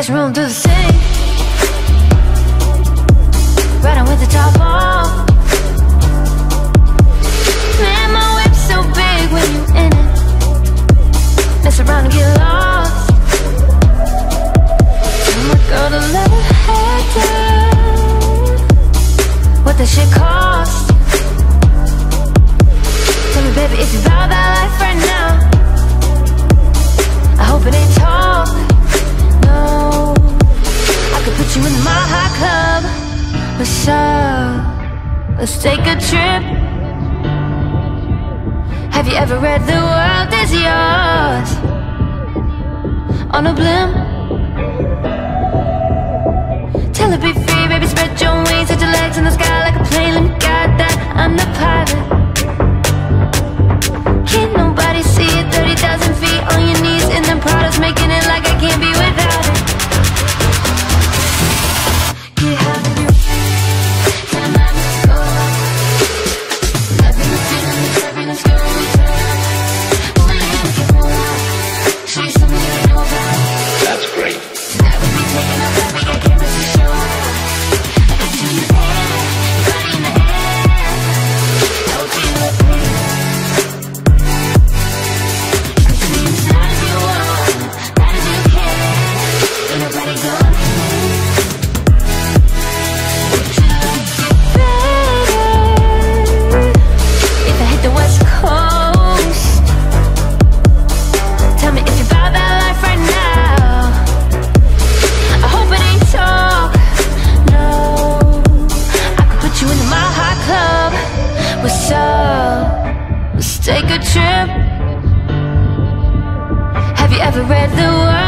Catch me on the same live It's about that life right now I hope it ain't talk, no I could put you in my hot club What's up? Let's take a trip Have you ever read The World Is Yours? On a blimp take a trip Have you ever read the word?